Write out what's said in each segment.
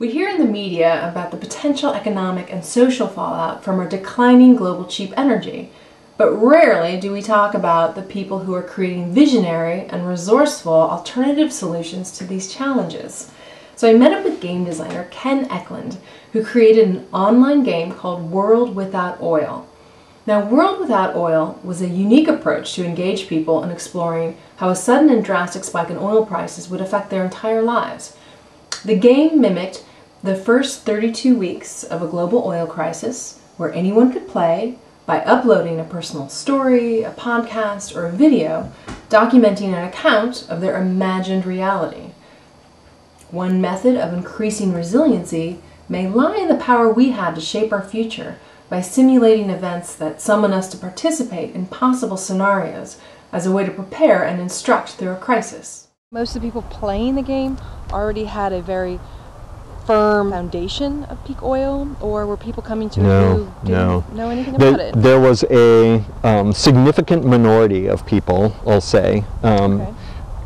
We hear in the media about the potential economic and social fallout from our declining global cheap energy, but rarely do we talk about the people who are creating visionary and resourceful alternative solutions to these challenges. So I met up with game designer Ken Eklund, who created an online game called World Without Oil. Now, World Without Oil was a unique approach to engage people in exploring how a sudden and drastic spike in oil prices would affect their entire lives. The game mimicked the first 32 weeks of a global oil crisis where anyone could play by uploading a personal story, a podcast, or a video documenting an account of their imagined reality. One method of increasing resiliency may lie in the power we have to shape our future by simulating events that summon us to participate in possible scenarios as a way to prepare and instruct through a crisis. Most of the people playing the game already had a very firm foundation of peak oil, or were people coming to No, it who didn't no. know anything There, about it? there was a um, significant minority of people, I'll say, um, Okay.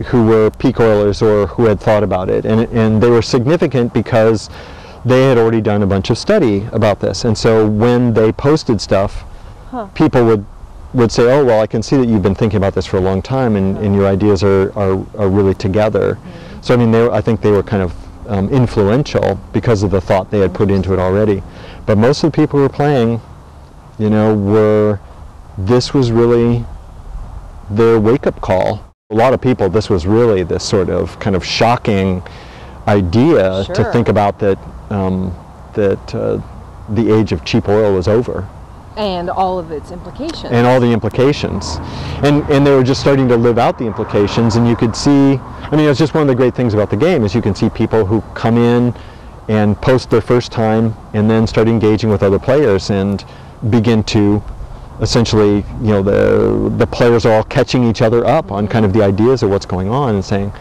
who were peak oilers or who had thought about it. And, and they were significant because they had already done a bunch of study about this. And so when they posted stuff, Huh. people would would say, oh, well, I can see that you've been thinking about this for a long time and, and your ideas are, are, are really together. So, I mean, they, I think they were kind of um, influential because of the thought they had put into it already. But most of the people who were playing, you know, were, this was really their wake-up call. A lot of people, this was really this sort of kind of shocking idea to think about that, um, that uh, the age of cheap oil was over And all of its implications. and all the implications. And, and they were just starting to live out the implications and you could see, I mean, it's just one of the great things about the game is you can see people who come in and post their first time and then start engaging with other players and begin to essentially, you know, the, the players are all catching each other up on kind of the ideas of what's going on and saying,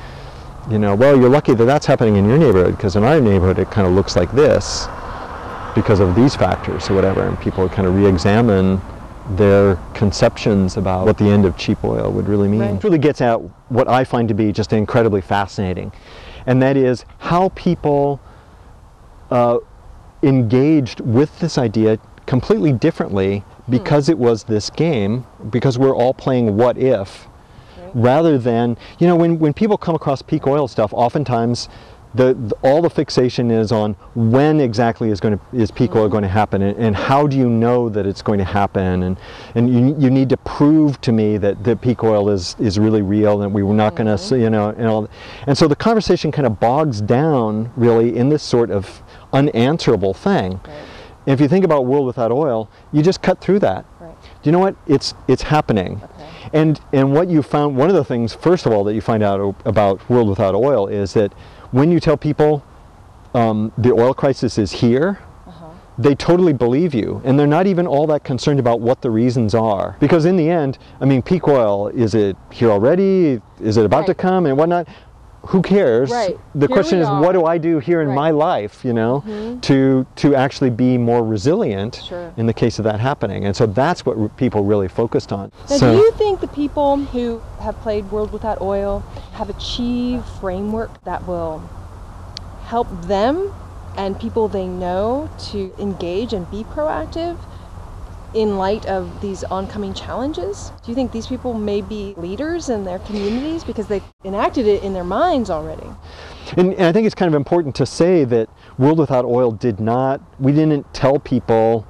you know, well, you're lucky that that's happening in your neighborhood because in our neighborhood it kind of looks like this because of these factors or whatever, and people kind of re-examine their conceptions about what the end of cheap oil would really mean. Right. It really gets at what I find to be just incredibly fascinating, and that is how people uh, engaged with this idea completely differently because it was this game, because we're all playing what if, rather than, you know, when, when people come across peak oil stuff, oftentimes the, the- all the fixation is on when exactly is going to is peak oil going to happen and, and how do you know that it's going to happen? And and you, you need to prove to me that, that peak oil is is really real and we were not going to mm-hmm. you know and all and so the conversation kind of bogs down really in this sort of unanswerable thing. If you think about world without oil you just cut through that. Right. do you know what? It's it's happening. Okay. And and what you found one of the things first of all that you find out about world without oil is that when you tell people um, the oil crisis is here Uh-huh. they totally believe you. And they're not even all that concerned about what the reasons are. Because in the end i mean peak oil is it here already? Is it about to come and whatnot who cares Right. the Here question is what do i do here in Right. my life you know Mhm. to to actually be more resilient Sure. in the case of that happening and so that's what people really focused on Now, so do you think the people who have played World Without Oil have achieved framework that will help them and people they know to engage and be proactive in light of these oncoming challenges? Do you think these people may be leaders in their communities because they enacted it in their minds already? And, and I think it's kind of important to say that World Without Oil did not, we didn't tell people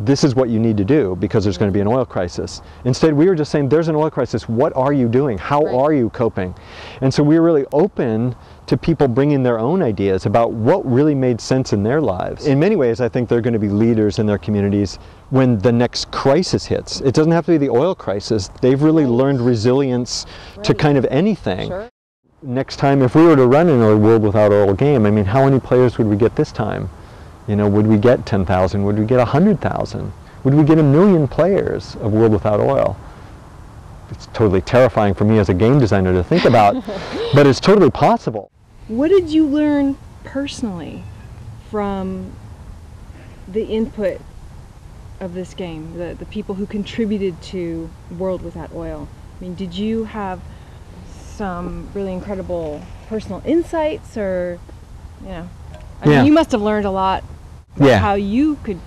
this is what you need to do because there's going to be an oil crisis. Instead, we were just saying there's an oil crisis. What are you doing? How Right. are you coping? And so we were really open to people bringing their own ideas about what really made sense in their lives. In many ways, I think they're going to be leaders in their communities when the next crisis hits. It doesn't have to be the oil crisis. They've really Right. learned resilience to kind of anything Sure. next time if we were to run in a world without oil game i mean how many players would we get this time you know would we get 10,000 would we get 100,000 would we get a million players of world without oil it's totally terrifying for me as a game designer to think about but it's totally possible What did you learn personally from the input of this game, the, the people who contributed to World Without Oil? I mean, did you have some really incredible personal insights or, you know, I mean, Yeah. you must have learned a lot Yeah. how you could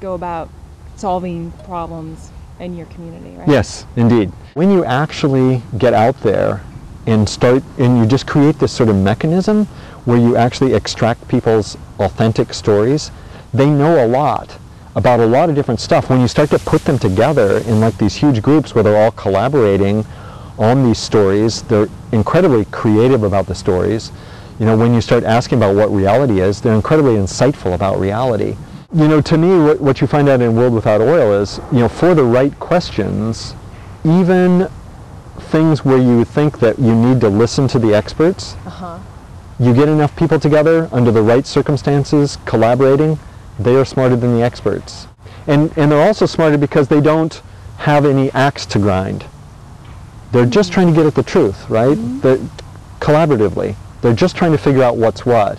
go about solving problems in your community, right? Yes, indeed. When you actually get out there and start, and you just create this sort of mechanism where you actually extract people's authentic stories, they know a lot about a lot of different stuff. When you start to put them together in like these huge groups where they're all collaborating on these stories, they're incredibly creative about the stories. You know, when you start asking about what reality is, they're incredibly insightful about reality. You know, to me, what, what you find out in World Without Oil is, you know, for the right questions, even things where you think that you need to listen to the experts, Uh-huh. you get enough people together under the right circumstances, collaborating, they are smarter than the experts. And, and they're also smarter because they don't have any axe to grind. They're just trying to get at the truth, right? They're, collaboratively. They're just trying to figure out what's what.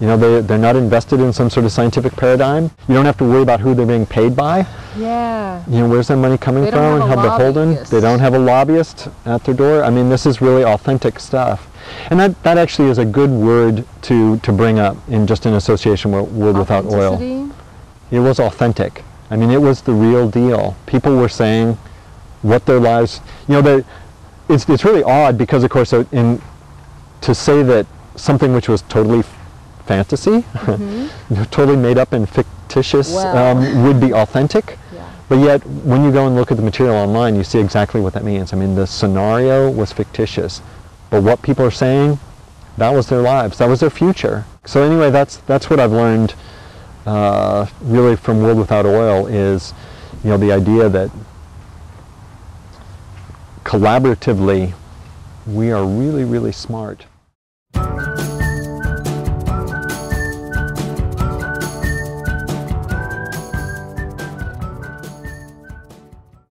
You know, they, they're not invested in some sort of scientific paradigm. You don't have to worry about who they're being paid by. Yeah. You know, where's their money coming They from and how beholden? They don't have a lobbyist at their door. I mean, this is really authentic stuff. And that, that actually is a good word to, to bring up in just an association with World Without Oil. It was authentic. I mean, it was the real deal. People were saying what their lives, you know, the, it's, it's really odd because, of course, in, to say that something which was totally fantasy, know, totally made up and fictitious, Wow. um, would be authentic. Yeah. But yet, when you go and look at the material online, you see exactly what that means. I mean, the scenario was fictitious, but what people are saying, that was their lives, that was their future. So anyway, that's that's what I've learned, uh, really from World Without Oil is, you know, the idea that collaboratively, we are really, really smart.